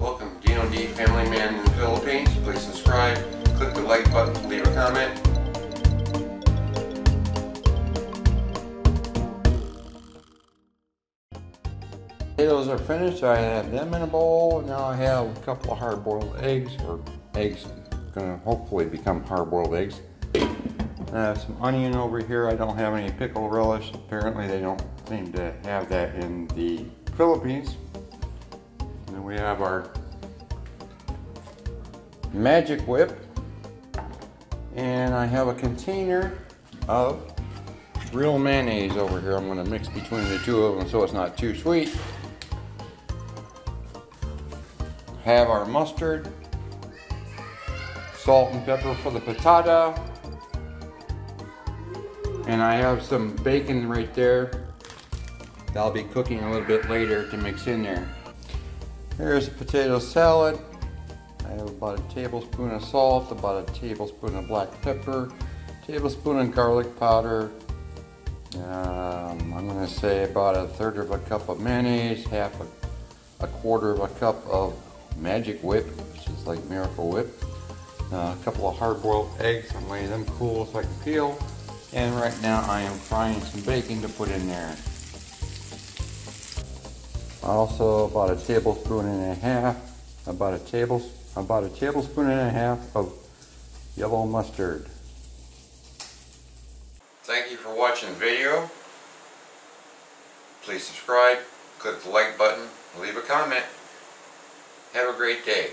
Welcome, Dino D, Family Man in the Philippines. Please subscribe, click the like button, leave a comment. Potatoes are finished. I have them in a bowl. Now I have a couple of hard-boiled eggs, or eggs gonna hopefully become hard-boiled eggs. Have some onion over here. I don't have any pickle relish. Apparently they don't seem to have that in the Philippines. And then we have our magic whip. And I have a container of real mayonnaise over here. I'm gonna mix between the two of them so it's not too sweet. Have our mustard, salt and pepper for the patata, and I have some bacon right there. that I'll be cooking a little bit later to mix in there. Here's a potato salad. I have about a tablespoon of salt, about a tablespoon of black pepper, tablespoon of garlic powder. Um, I'm going to say about a third of a cup of mayonnaise, half a, a quarter of a cup of Magic Whip, which is like Miracle Whip. Uh, a couple of hard-boiled eggs. I'm letting them cool so I can peel. And right now I am frying some bacon to put in there. Also about a tablespoon and a half, about a table, about a tablespoon and a half of yellow mustard. Thank you for watching the video. Please subscribe, click the like button, leave a comment. Have a great day.